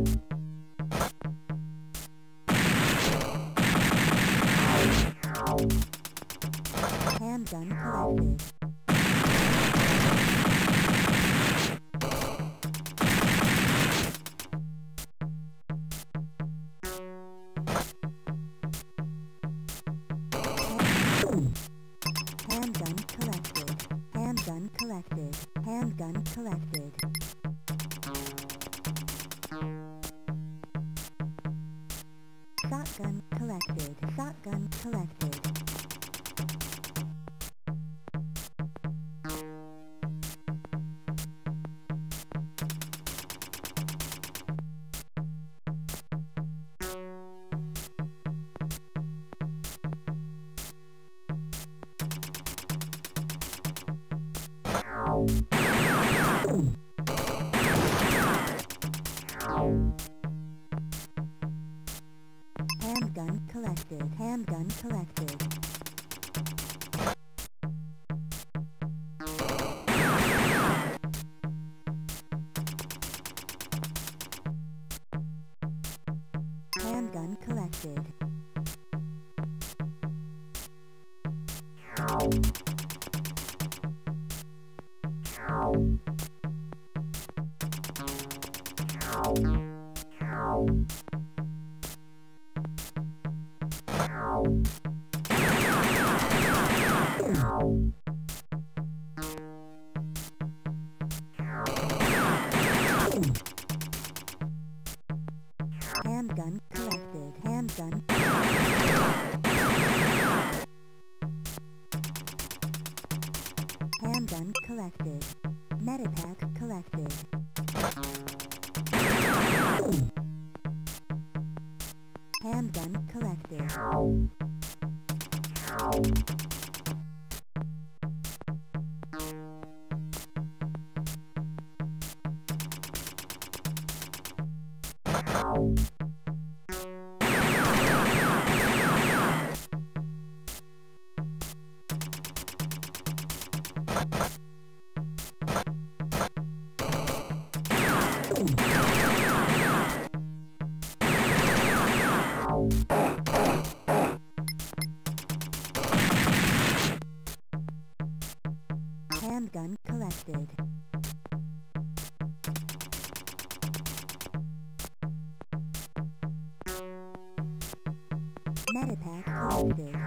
Handgun Handgun collected. Handgun collected. Handgun collected. Handgun Handgun. Collected. Medipack collected. Handgun collected. Handgun Medipack collected.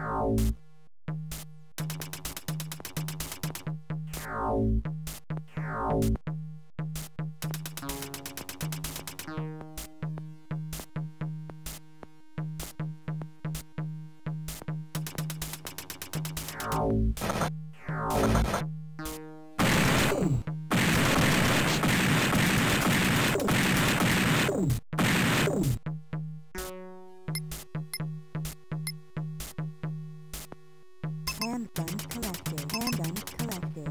Handgun collected. Handgun collected.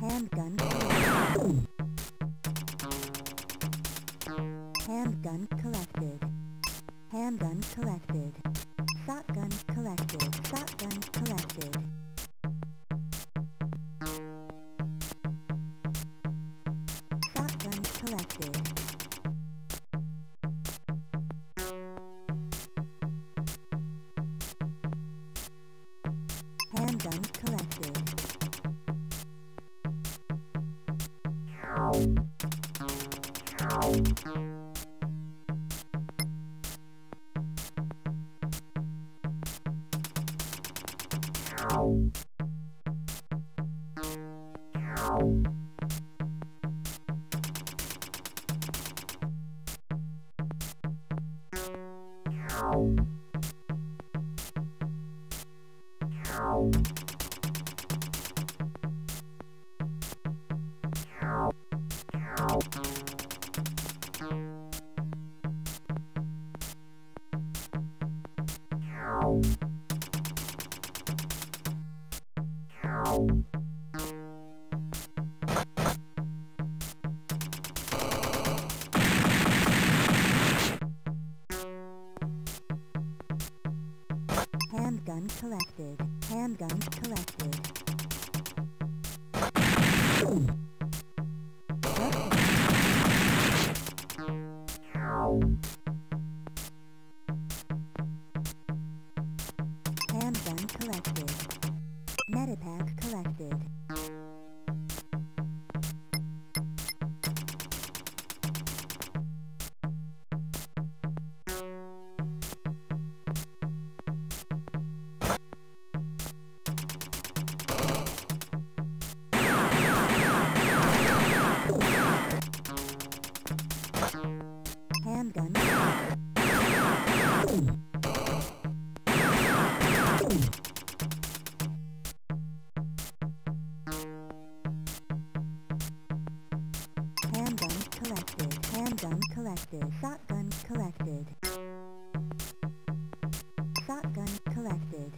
Handgun collected. Handgun collected. Handgun collected. Handgun Handgun collected. Shotgun collected. Shotgun collected.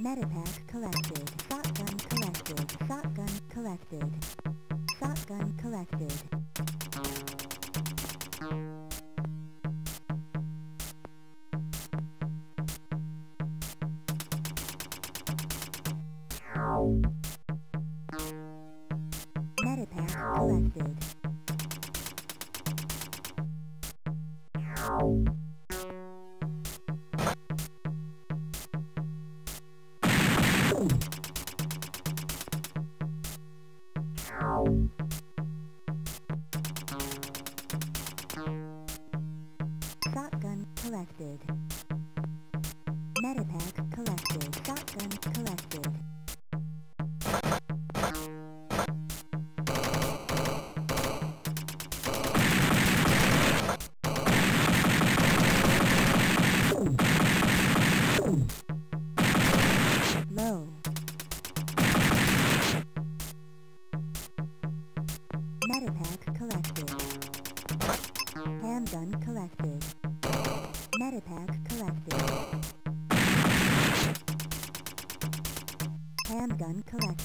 Medipack collected. Shotgun collected. Shotgun collected. Shotgun collected. Shotgun collected.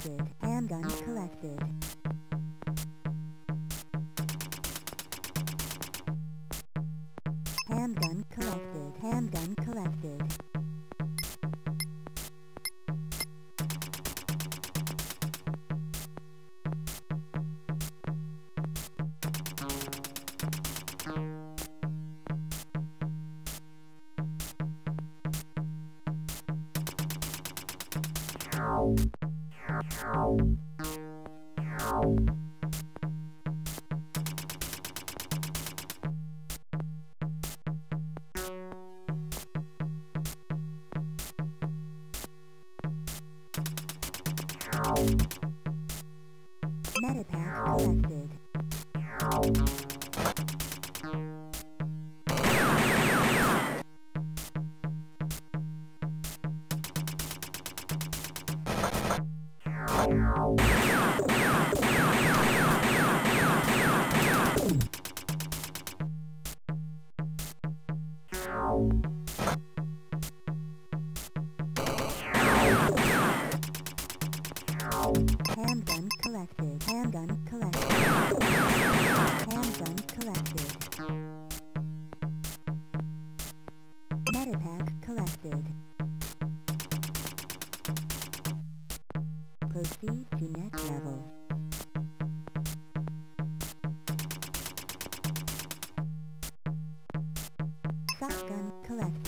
Collected. Handgun collected. Handgun collected. Handgun collected. Medipack collected. Handgun Shotgun collected.